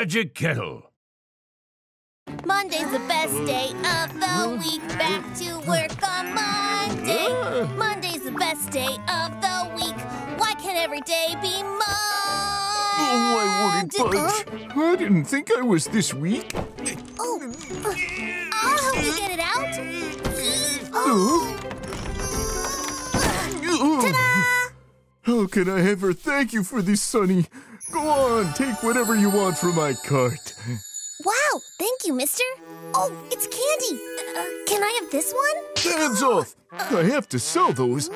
Magic Kettle. Monday's the best day of the week. Back to work on Monday. Monday's the best day of the week. Why can't every day be Monday? Oh, I wouldn't budge. I didn't think I was this weak. Oh, uh, I'll help you get it out. Oh. How can I ever thank you for this, Sonny? Go on, take whatever you want from my cart. Wow, thank you, mister. Oh, it's candy. Uh, can I have this one? Hands off! I have to sell those.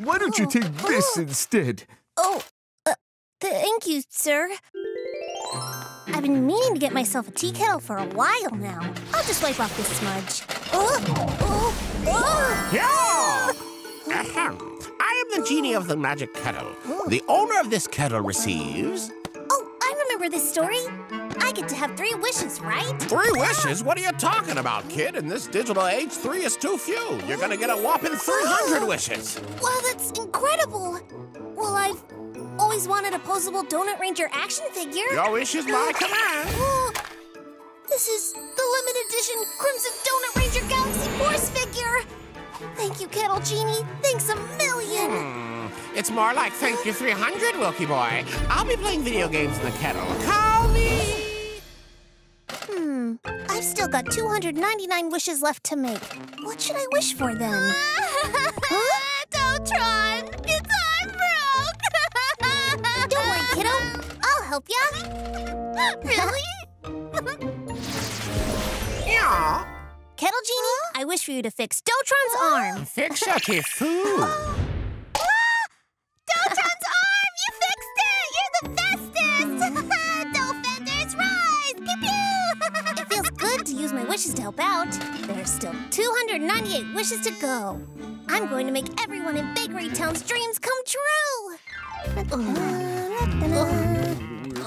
Why don't you take this instead? Oh, uh, thank you, sir. I've been meaning to get myself a tea kettle for a while now. I'll just wipe off this smudge. Oh, oh, oh. Yeah! Am the genie of the magic kettle. The owner of this kettle receives. Oh, I remember this story. I get to have three wishes, right? Three wishes? What are you talking about, kid? In this digital age, three is too few. You're gonna get a whopping 300 wishes. Wow, that's incredible. Well, I've always wanted a posable Donut Ranger action figure. Your wish is my command. Oh, this is the limited edition Crimson Donut Ranger Galaxy Force figure. Thank you, Kettle Genie. Thanks a million. Hmm. It's more like thank you 300, Wilkie boy. I'll be playing video games in the kettle. Call me. Hmm. I've still got 299 wishes left to make. What should I wish for then? huh? Dotron! It's I'm broke! Don't worry, kiddo. I'll help ya. really? Yeah. Kettle Genie, I wish for you to fix Dotron's arm. Fix your tifoo. Dotron's arm! You fixed it! You're the bestest! Defenders rise! Pew pew! it feels good to use my wishes to help out. There's still 298 wishes to go. I'm going to make everyone in Bakery Town's dreams come true! Uh-huh.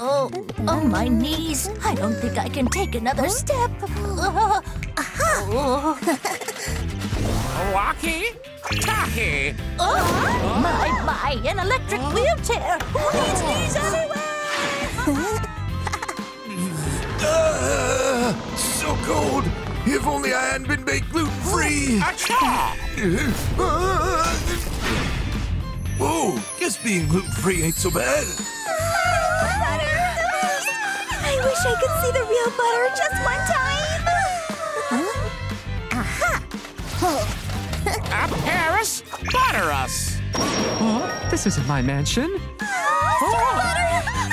Oh, oh, oh, my knees. I don't think I can take another step. Oh, Walkie, talkie. oh, my, my, an electric wheelchair. Who needs knees everywhere? Ah, so cold. If only I hadn't been baked gluten free. Achoo! Whoa, guess being gluten free ain't so bad. I wish I could see the real butter just one time! Oh, this isn't my mansion. Oh,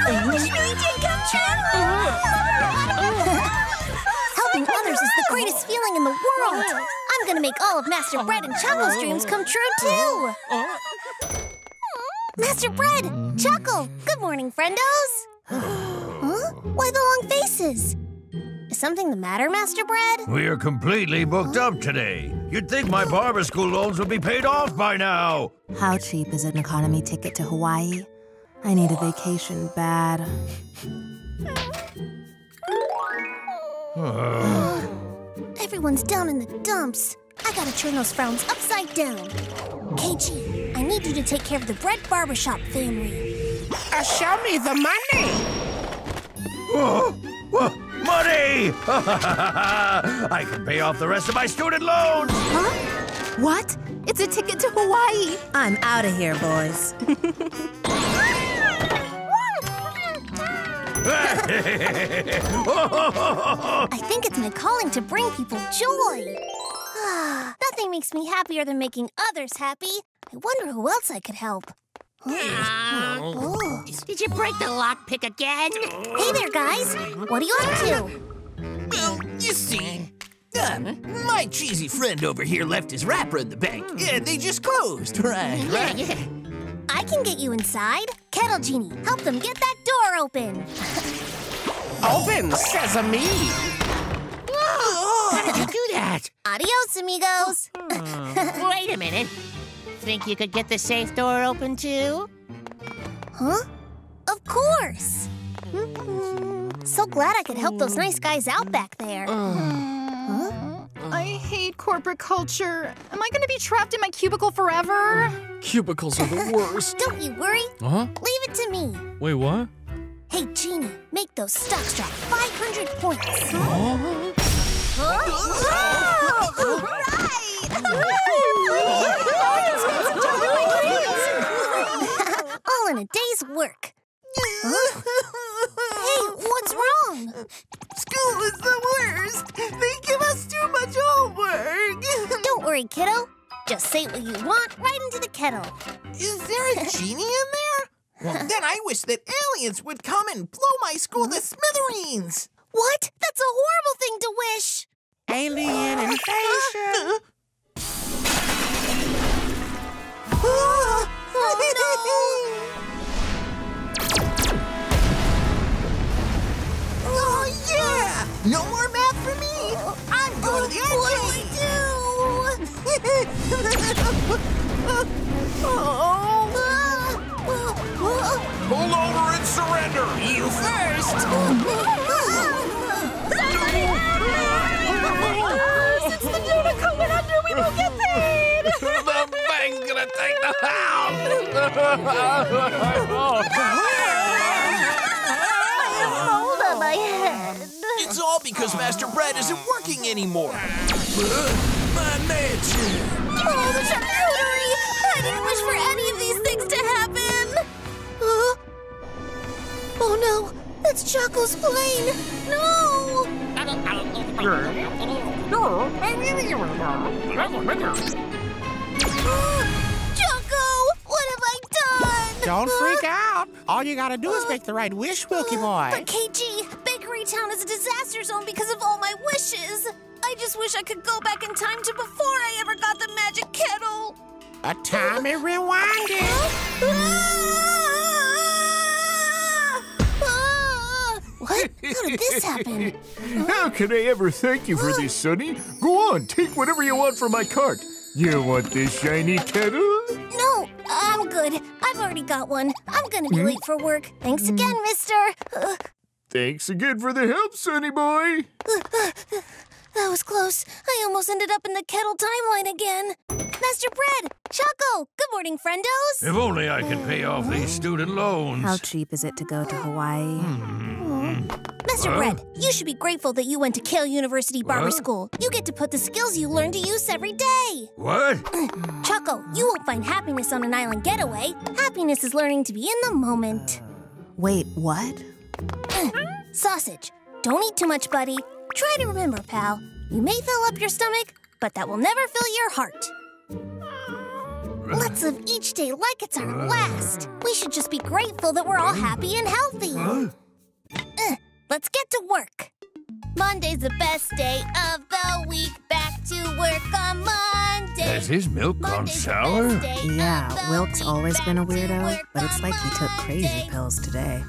I wish my dream come true! Helping others is the greatest feeling in the world! I'm gonna make all of Master Bread and Choco's dreams come true, too! Master Bread! Choco! Good morning, friendos! huh? Why the long faces? Is something the matter, Master Bread? We're completely booked up today. You'd think my barber school loans would be paid off by now. How cheap is an economy ticket to Hawaii? I need a vacation bad. Everyone's down in the dumps. I gotta turn those frowns upside down. KG, I need you to take care of the Bread Barbershop family. Uh, show me the money. Whoa, whoa, money! I can pay off the rest of my student loans. Huh? What? It's a ticket to Hawaii. I'm out of here, boys. I think it's my calling to bring people joy. Nothing makes me happier than making others happy. I wonder who else I could help. Oh. Did you break the lockpick again? Hey there, guys. What are you up to? Well, you see, uh, my cheesy friend over here left his wrapper in the bank, and they just closed, right? Yeah, right? yeah. I can get you inside. Kettle Genie, help them get that door open. Open sesame. How did you do that? Adios, amigos. Wait a minute. Think you could get the safe door open too? Huh? Of course. Mm, So glad I could help those nice guys out back there. I hate corporate culture. Am I gonna be trapped in my cubicle forever? Cubicles are the worst. Don't you worry. Huh? Leave it to me. Wait, what? Hey, Gina, make those stocks drop 500 points. All in a day's work. Huh? Hey, what's wrong? School is the worst. They give us too much homework. Don't worry, kiddo. Just say what you want right into the kettle. Is there a genie in there? Well, then I wish that aliens would come and blow my school to smithereens. What? That's a horrible thing to wish. Alien invasion. Ah! oh, No more math for me! I'm going to the oh, What do arcade! I do? Oh, Pull over and surrender! You first! Since the Dunico went under, we won't get paid! the bank's gonna take the house! Hold on my head. It's all because Master Bread isn't working anymore. My mansion! Oh, the charcuterie! I didn't wish for any of these things to happen. Huh? Oh no, that's Choco's plane. No! Choco, what have I done? Don't freak out. All you gotta do is make the right wish, Wilkie boy. But KG, Bakery Town is a disaster zone because of all my wishes. I just wish I could go back in time to before I ever got the magic kettle. A time it rewinded. Ah! What? How did this happen? How can I ever thank you for this, Sonny? Go on, take whatever you want from my cart. You want this shiny kettle? No, I'm good. I've already got one. I'm gonna be late for work. Thanks again, mister. Uh, Thanks again for the help, Sonny boy. that was close. I almost ended up in the kettle timeline again. Master Bread! Choco! Good morning, friendos! If only I could pay off these student loans. How cheap is it to go to Hawaii? Hmm. Master Huh? Bread, you should be grateful that you went to Kale University Barber What? School. You get to put the skills you learn to use every day. What? Choco, you won't find happiness on an island getaway. Happiness is learning to be in the moment. Wait, what? Sausage, don't eat too much, buddy. Try to remember, pal. You may fill up your stomach, but that will never fill your heart. Let's live each day like it's our last. We should just be grateful that we're all happy and healthy. Uh, let's get to work. Monday's the best day of the week. Back to work on Monday. Has his milk gone Monday's the sour? best day of Yeah, the Wilk's always been a weirdo, but it's like he took crazy pills today.